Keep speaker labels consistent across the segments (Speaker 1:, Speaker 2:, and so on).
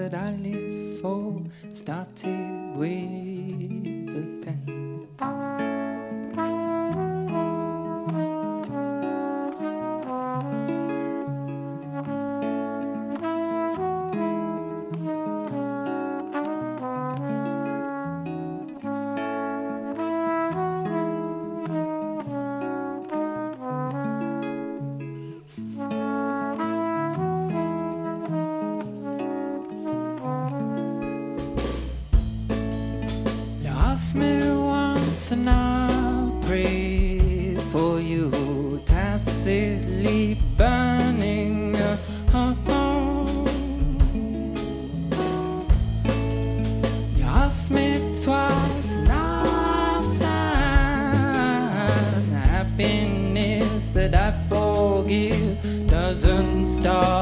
Speaker 1: that I live for started with. And I pray for you, tacitly burning a. You asked me twice I time. Happiness that I forgive doesn't start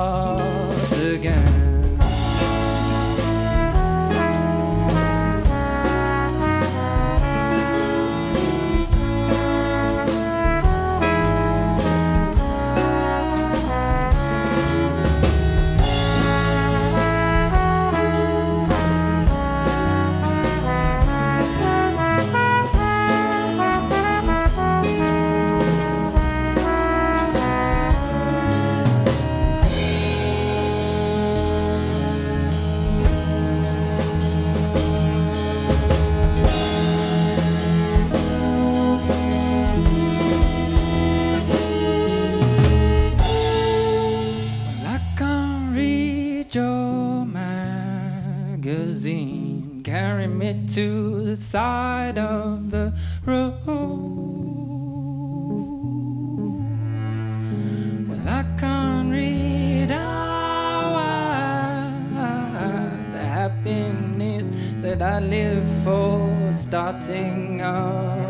Speaker 1: Carry me to the side of the road. Well, I can't read how I- the happiness that I live for starting up.